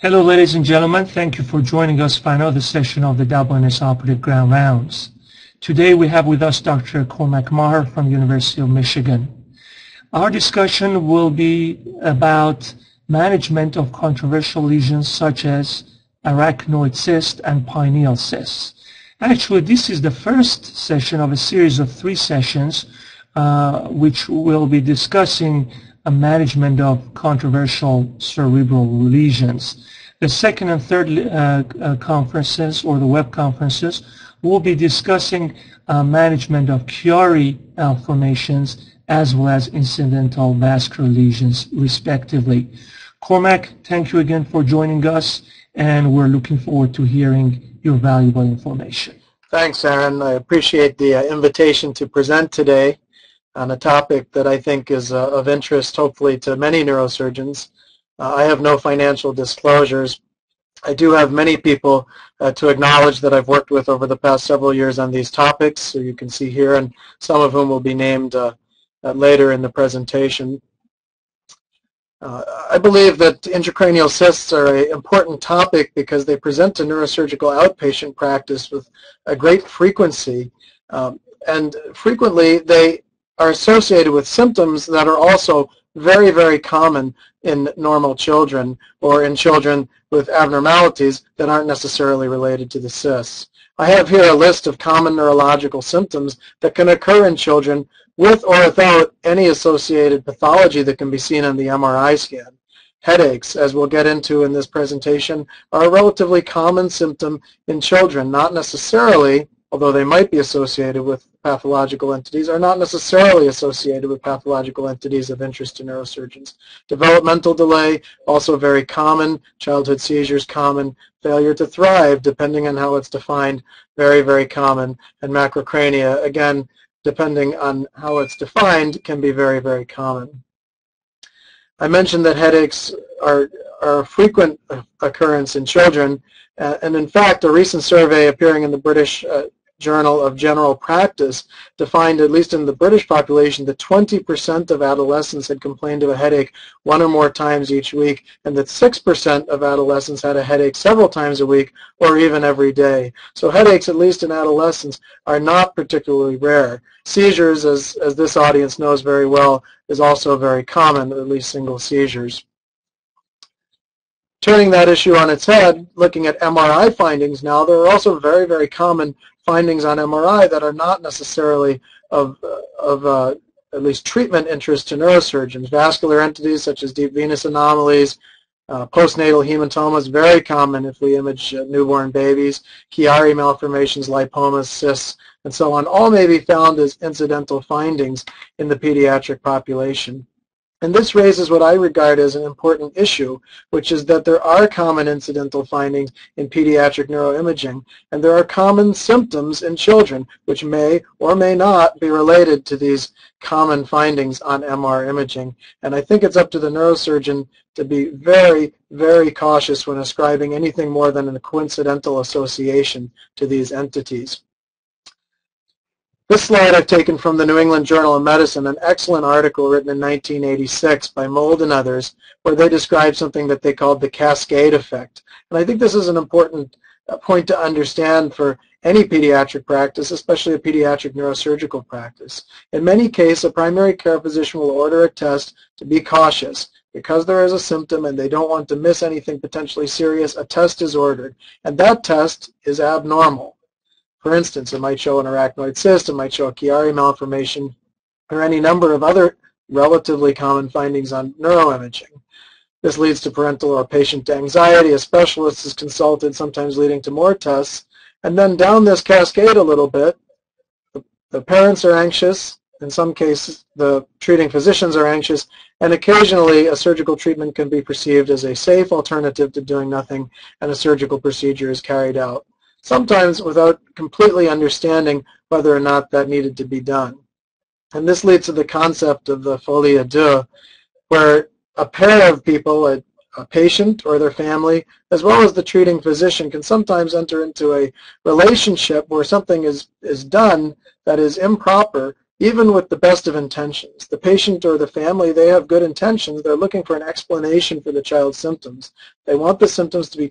Hello, ladies and gentlemen. Thank you for joining us for another session of the WNS Operative Grand Rounds. Today we have with us Dr. Cormac Maher from University of Michigan. Our discussion will be about management of controversial lesions such as arachnoid cyst and pineal cysts. Actually, this is the first session of a series of three sessions uh, which will be discussing management of controversial cerebral lesions. The second and third uh, uh, conferences or the web conferences will be discussing uh, management of Chiari malformations as well as incidental vascular lesions respectively. Cormac, thank you again for joining us and we're looking forward to hearing your valuable information. Thanks, Aaron. I appreciate the invitation to present today on a topic that I think is uh, of interest, hopefully, to many neurosurgeons. Uh, I have no financial disclosures. I do have many people uh, to acknowledge that I've worked with over the past several years on these topics, so you can see here, and some of whom will be named uh, uh, later in the presentation. Uh, I believe that intracranial cysts are an important topic because they present to neurosurgical outpatient practice with a great frequency. Um, and frequently they are associated with symptoms that are also very, very common in normal children or in children with abnormalities that aren't necessarily related to the cysts. I have here a list of common neurological symptoms that can occur in children with or without any associated pathology that can be seen on the MRI scan. Headaches, as we'll get into in this presentation, are a relatively common symptom in children, not necessarily, although they might be associated with pathological entities, are not necessarily associated with pathological entities of interest to neurosurgeons. Developmental delay, also very common. Childhood seizures, common. Failure to thrive, depending on how it's defined, very, very common. And macrocrania, again, depending on how it's defined, can be very, very common. I mentioned that headaches are, are a frequent occurrence in children, uh, and in fact, a recent survey appearing in the British uh, Journal of General Practice defined, at least in the British population, that 20% of adolescents had complained of a headache one or more times each week, and that 6% of adolescents had a headache several times a week or even every day. So headaches, at least in adolescents, are not particularly rare. Seizures, as, as this audience knows very well, is also very common, at least single seizures. Turning that issue on its head, looking at MRI findings now, there are also very, very common findings on MRI that are not necessarily of, of uh, at least treatment interest to neurosurgeons. Vascular entities such as deep venous anomalies, uh, postnatal hematomas, very common if we image uh, newborn babies, Chiari malformations, lipomas, cysts, and so on, all may be found as incidental findings in the pediatric population. And this raises what I regard as an important issue, which is that there are common incidental findings in pediatric neuroimaging, and there are common symptoms in children, which may or may not be related to these common findings on MR imaging. And I think it's up to the neurosurgeon to be very, very cautious when ascribing anything more than a coincidental association to these entities. This slide I've taken from the New England Journal of Medicine, an excellent article written in 1986 by Mold and others, where they describe something that they called the cascade effect. And I think this is an important uh, point to understand for any pediatric practice, especially a pediatric neurosurgical practice. In many cases, a primary care physician will order a test to be cautious. Because there is a symptom and they don't want to miss anything potentially serious, a test is ordered. And that test is abnormal. For instance, it might show an arachnoid cyst, it might show a Chiari malformation, or any number of other relatively common findings on neuroimaging. This leads to parental or patient anxiety. A specialist is consulted, sometimes leading to more tests. And then down this cascade a little bit, the, parents are anxious. In some cases, the treating physicians are anxious. And occasionally, a surgical treatment can be perceived as a safe alternative to doing nothing, and a surgical procedure is carried out sometimes without completely understanding whether or not that needed to be done. And this leads to the concept of the folie à deux, where a pair of people, a, a patient or their family, as well as the treating physician, can sometimes enter into a relationship where something is, is done that is improper even with the best of intentions. The patient or the family, they have good intentions. They're looking for an explanation for the child's symptoms. They want the symptoms to be